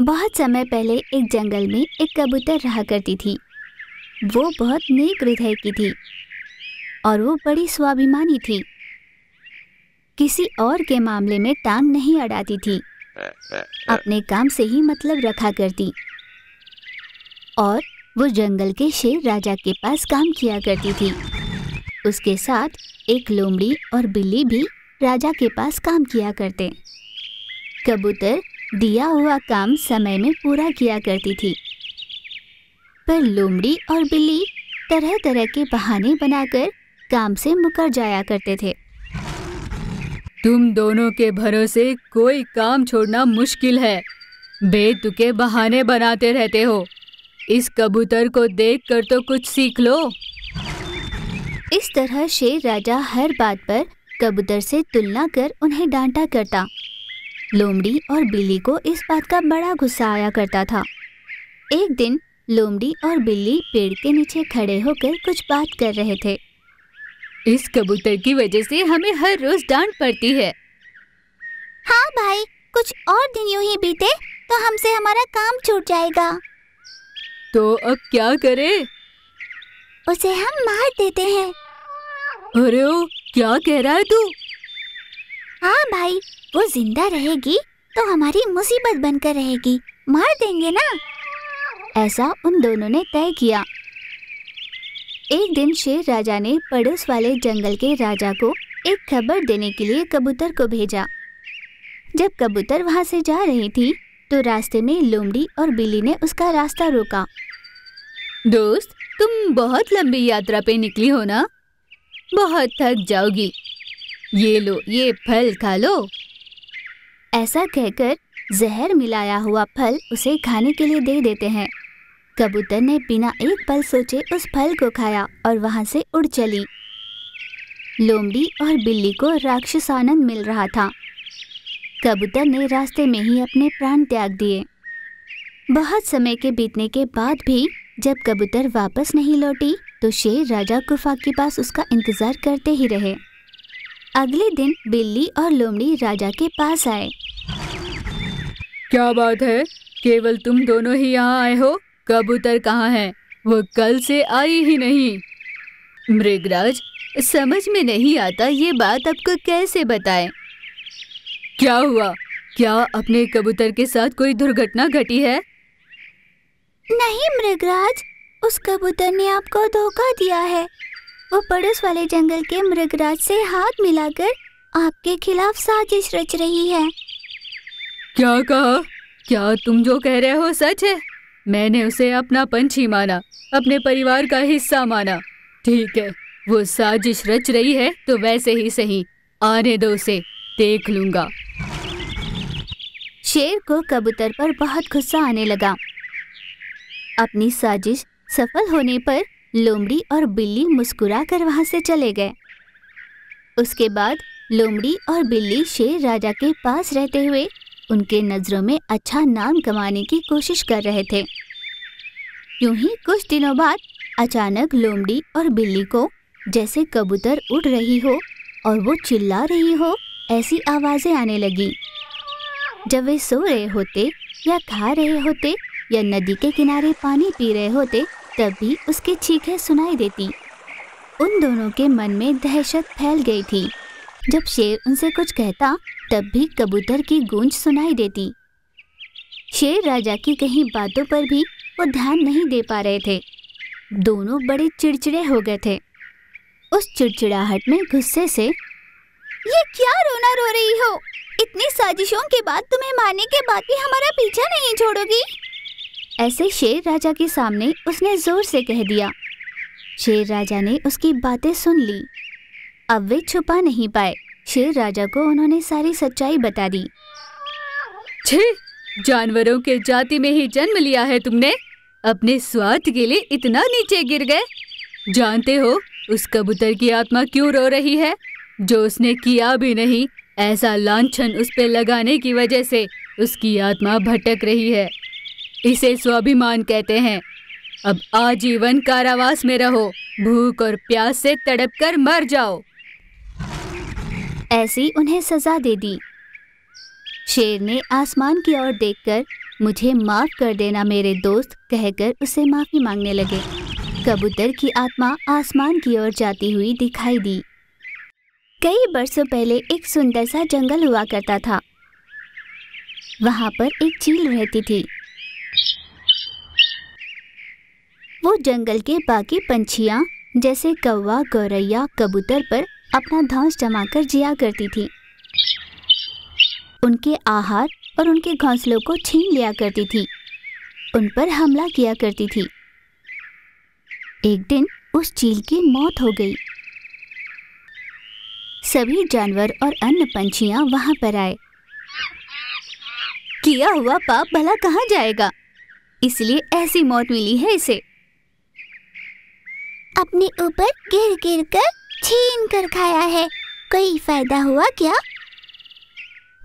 बहुत समय पहले एक जंगल में एक कबूतर रहा करती थी। वो बहुत नेक हृदय की थी और वो बड़ी स्वाभिमानी थी। किसी और के मामले में टांग नहीं अड़ाती थी। अपने काम से ही मतलब रखा करती और वो जंगल के शेर राजा के पास काम किया करती थी। उसके साथ एक लोमड़ी और बिल्ली भी राजा के पास काम किया करते। कबूतर दिया हुआ काम समय में पूरा किया करती थी। पर लोमड़ी और बिल्ली तरह तरह के बहाने बनाकर काम से मुकर जाया करते थे। तुम दोनों के भरोसे कोई काम छोड़ना मुश्किल है। बेतुके बहाने बनाते रहते हो। इस कबूतर को देखकर तो कुछ सीख लो। इस तरह शेर राजा हर बात पर कबूतर से तुलना कर उन्हें डांटा करता। लोमड़ी और बिल्ली को इस बात का बड़ा गुस्सा आया करता था। एक दिन लोमड़ी और बिल्ली पेड़ के नीचे खड़े होकर कुछ बात कर रहे थे। इस कबूतर की वजह से हमें हर रोज डांट पड़ती है। हाँ भाई कुछ और दिन यूँ ही बीते तो हमसे हमारा काम छूट जाएगा। तो अब क्या करें? उसे हम मार देते हैं। अरे ओ, क्या कह रहा है तू? हाँ भाई वो ज़िंदा रहेगी तो हमारी मुसीबत बनकर रहेगी। मार देंगे ना? ऐसा उन दोनों ने तय किया। एक दिन शेर राजा ने पड़ोस वाले जंगल के राजा को एक खबर देने के लिए कबूतर को भेजा। जब कबूतर वहाँ से जा रही थी तो रास्ते में लोमड़ी और बिल्ली ने उसका रास्ता रोका। दोस्त, तुम बहुत लंबी यात्रा पे निकली हो ना? बहुत थक जाओगी। ये लो, ये फल खा लो। ऐसा कहकर जहर मिलाया हुआ फल उसे खाने के लिए दे देते हैं। कबूतर ने बिना एक पल सोचे उस फल को खाया और वहाँ से उड़ चली। लोमड़ी और बिल्ली को राक्षस आनंद मिल रहा था। कबूतर ने रास्ते में ही अपने प्राण त्याग दिए। बहुत समय के बीतने के बाद भी जब कबूतर वापस नहीं लौटी तो शेर राजा गुफा के पास उसका इंतज़ार करते ही रहे। अगले दिन बिल्ली और लोमड़ी राजा के पास आए। क्या बात है? केवल तुम दोनों ही यहाँ आए हो? कबूतर कहाँ है? वो कल से आई ही नहीं। मृगराज समझ में नहीं आता ये बात आपको कैसे बताए? क्या हुआ? क्या अपने कबूतर के साथ कोई दुर्घटना घटी है? नहीं मृगराज उस कबूतर ने आपको धोखा दिया है। वो पड़ोस वाले जंगल के मृगराज से हाथ मिलाकर आपके खिलाफ साजिश रच रही है। क्या कहा? क्या तुम जो कह रहे हो सच है? मैंने उसे अपना पंछी माना अपने परिवार का हिस्सा माना। ठीक है वो साजिश रच रही है तो वैसे ही सही। आने दो उसे देख लूँगा। शेर को कबूतर पर बहुत गुस्सा आने लगा। अपनी साजिश सफल होने पर लोमड़ी और बिल्ली मुस्कुरा कर वहाँ से चले गए। उसके बाद लोमड़ी और बिल्ली शेर राजा के पास रहते हुए उनके नज़रों में अच्छा नाम कमाने की कोशिश कर रहे थे। यूँ ही कुछ दिनों बाद अचानक लोमड़ी और बिल्ली को जैसे कबूतर उड़ रही हो और वो चिल्ला रही हो, ऐसी आवाज़ें आने लगी। जब वे सो रहे होते या खा रहे होते या नदी के किनारे पानी पी रहे होते तब भी उसकी चीखें सुनाई देती। उन दोनों के मन में दहशत फैल गई थी। जब शेर उनसे कुछ कहता, तब भी कबूतर की गूंज सुनाई देती। शेर राजा की कहीं बातों पर भी वो ध्यान नहीं दे पा रहे थे। दोनों बड़े चिड़चिड़े हो गए थे। उस चिड़चिड़ाहट में गुस्से से, ये क्या रोना रो रही हो? इतनी साजिशों के बाद तुम्हें मारने के बाद भी हमारा पीछा नहीं छोड़ोगी? ऐसे शेर राजा के सामने उसने ज़ोर से कह दिया। शेर राजा ने उसकी बातें सुन ली। अब वे छुपा नहीं पाए। शेर राजा को उन्होंने सारी सच्चाई बता दी। छे, जानवरों के जाति में ही जन्म लिया है तुमने। अपने स्वार्थ के लिए इतना नीचे गिर गए। जानते हो उस कबूतर की आत्मा क्यों रो रही है? जो उसने किया भी नहीं, ऐसा लांछन उस पे लगाने की वजह से उसकी आत्मा भटक रही है। इसे स्वाभिमान कहते हैं। अब आजीवन कारावास में रहो। भूख और प्यास से तड़प कर मर जाओ। ऐसी उन्हें सजा दे दी। शेर ने आसमान की ओर देखकर, मुझे माफ़ कर देना मेरे दोस्त, कहकर उसे माफ़ी मांगने लगे। कबूतर की आत्मा आसमान की ओर जाती हुई दिखाई दी। कई बरसों पहले एक सुंदर सा जंगल हुआ करता था। वहाँ पर एक चील रहती थी। वो जंगल के बाकी पंछियाँ, जैसे कौवा, गौरैया, कबूतर पर अपना धौंस जमाकर जिया करती थी। उनके आहार और उनके घोंसलों को छीन लिया करती थी। उन पर हमला किया करती थी। एक दिन उस चील की मौत हो गई। सभी जानवर और अन्य पंछियाँ वहाँ पर आए। किया हुआ पाप भला कहाँ जाएगा? इसलिए ऐसी मौत मिली है इसे। अपने ऊपर गिर गिर कर छीन कर खाया है। कोई फ़ायदा हुआ क्या?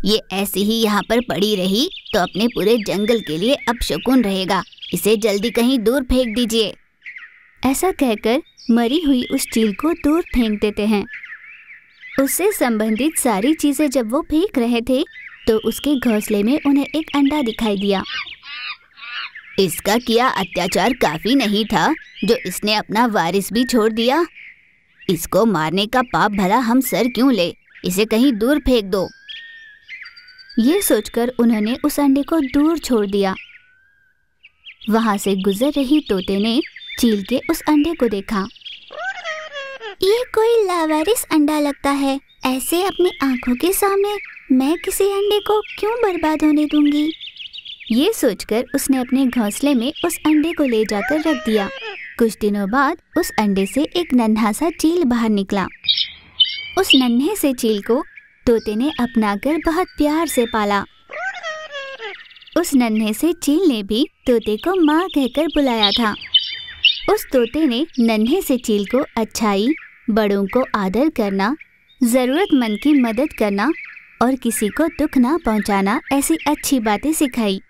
ये ऐसी ही यहाँ पर पड़ी रही तो अपने पूरे जंगल के लिए अब शकुन रहेगा। इसे जल्दी कहीं दूर फेंक दीजिए। ऐसा कहकर मरी हुई उस चील को दूर फेंक देते हैं। उससे संबंधित सारी चीज़ें जब वो फेंक रहे थे तो उसके घोंसले में उन्हें एक अंडा दिखाई दिया। इसका किया अत्याचार काफ़ी नहीं था, जो इसने अपना वारिस भी छोड़ दिया। इसको मारने का पाप भला हम सर क्यों ले? इसे कहीं दूर फेंक दो। ये सोचकर उन्होंने उस अंडे को दूर छोड़ दिया। वहाँ से गुजर रही तोते ने चील के उस अंडे को देखा। ये कोई लावारिस अंडा लगता है, ऐसे अपनी आँखों के सामने मैं किसी अंडे को क्यों बर्बाद होने दूँगी? ये सोचकर उसने अपने घोंसले में उस अंडे को ले जाकर रख दिया। कुछ दिनों बाद उस अंडे से एक नन्हा सा चील बाहर निकला। उस नन्हे से चील को तोते ने अपनाकर बहुत प्यार से पाला। उस नन्हे से चील ने भी तोते को माँ कहकर बुलाया था। उस तोते ने नन्हे से चील को अच्छाई, बड़ों को आदर करना, जरूरतमंद की मदद करना और किसी को दुख ना पहुंचाना ऐसी अच्छी बातें सिखाई।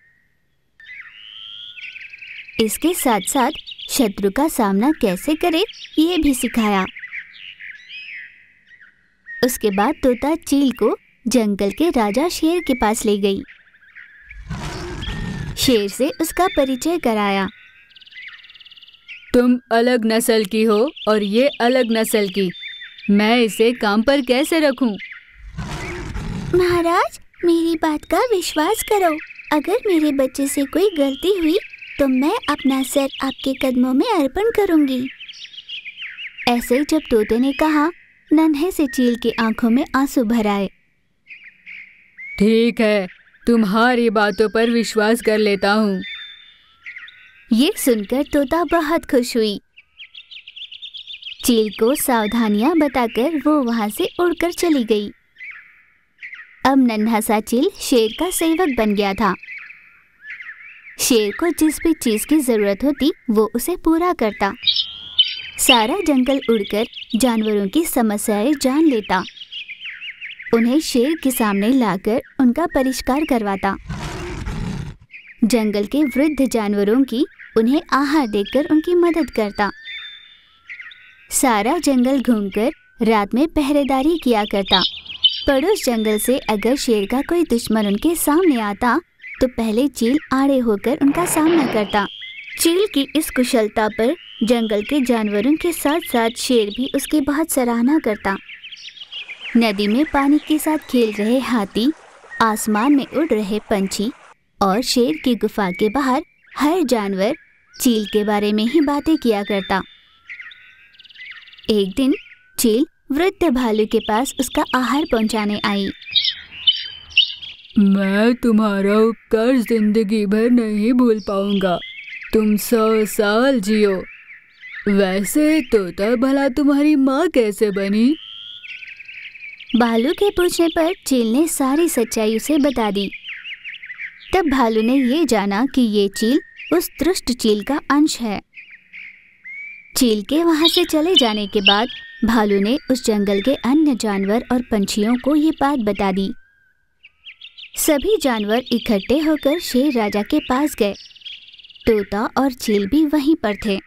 इसके साथ साथ शत्रु का सामना कैसे करे ये भी सिखाया। उसके बाद तोता चील को जंगल के राजा शेर के पास ले गई। शेर से उसका परिचय कराया। तुम अलग नस्ल की हो और ये अलग नस्ल की। मैं इसे काम पर कैसे रखूँ? महाराज मेरी बात का विश्वास करो। अगर मेरे बच्चे से कोई गलती हुई तो मैं अपना सर आपके कदमों में अर्पण करूँगी। ऐसे जब तोते ने कहा नन्हे से चील की आँखों में आँसू भर आए। ठीक है तुम्हारी बातों पर विश्वास कर लेता हूँ। ये सुनकर तोता बहुत खुश हुई। चील को सावधानियाँ बताकर वो वहाँ से उड़कर चली गई। अब नन्हा सा चील शेर का सेवक बन गया था। शेर को जिस भी चीज़ की ज़रूरत होती, वो उसे पूरा करता। सारा जंगल उड़कर जानवरों की समस्याएँ जान लेता। उन्हें शेर के सामने लाकर उनका परिष्कार करवाता। जंगल के वृद्ध जानवरों की उन्हें आहार देकर उनकी मदद करता। सारा जंगल घूमकर रात में पहरेदारी किया करता। पड़ोस जंगल से अगर शेर का कोई दुश्मन उनके सामने आता तो पहले चील आड़े होकर उनका सामना करता। चील की इस कुशलता पर जंगल के जानवरों के साथ साथ शेर भी उसकी बहुत सराहना करता। नदी में पानी के साथ खेल रहे हाथी, आसमान में उड़ रहे पंछी और शेर की गुफा के बाहर हर जानवर चील के बारे में ही बातें किया करता। एक दिन चील वृद्ध भालू के पास उसका आहार पहुँचाने आई। मैं तुम्हारा उपकार ज़िंदगी भर नहीं भूल पाऊँगा। तुम सौ साल जियो। वैसे तोता भला तुम्हारी माँ कैसे बनी? भालू के पूछने पर चील ने सारी सच्चाई उसे बता दी। तब भालू ने ये जाना कि ये चील उस दृष्ट चील का अंश है। चील के वहाँ से चले जाने के बाद भालू ने उस जंगल के अन्य जानवर और पंछियों को ये बात बता दी। सभी जानवर इकट्ठे होकर शेर राजा के पास गए। तोता और चील भी वहीं पर थे।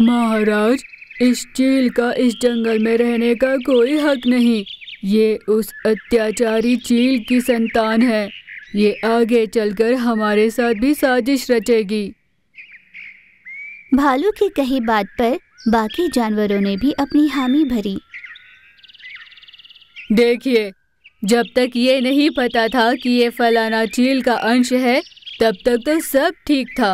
महाराज इस चील का इस जंगल में रहने का कोई हक नहीं। ये उस अत्याचारी चील की संतान है। ये आगे चलकर हमारे साथ भी साजिश रचेगी। भालू की कही बात पर बाकी जानवरों ने भी अपनी हामी भरी। देखिए जब तक ये नहीं पता था कि ये फलाना चील का अंश है, तब तक तो सब ठीक था।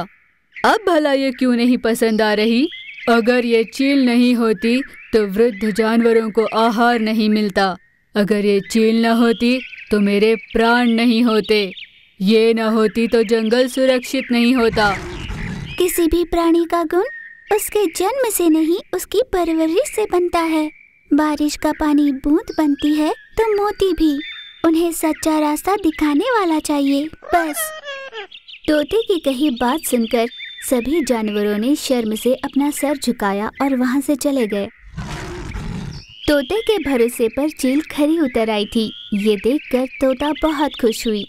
अब भला ये क्यों नहीं पसंद आ रही? अगर ये चील नहीं होती तो वृद्ध जानवरों को आहार नहीं मिलता। अगर ये चील न होती तो मेरे प्राण नहीं होते। ये न होती तो जंगल सुरक्षित नहीं होता। किसी भी प्राणी का गुण उसके जन्म से नहीं, उसकी परवरिश से बनता है। बारिश का पानी बूंद बनती है तो मोती भी उन्हें सच्चा रास्ता दिखाने वाला चाहिए। बस। तोते की कही बात सुनकर सभी जानवरों ने शर्म से अपना सर झुकाया और वहाँ से चले गए। तोते के भरोसे पर चील खरी उतर आई थी। ये देखकर तोता बहुत खुश हुई।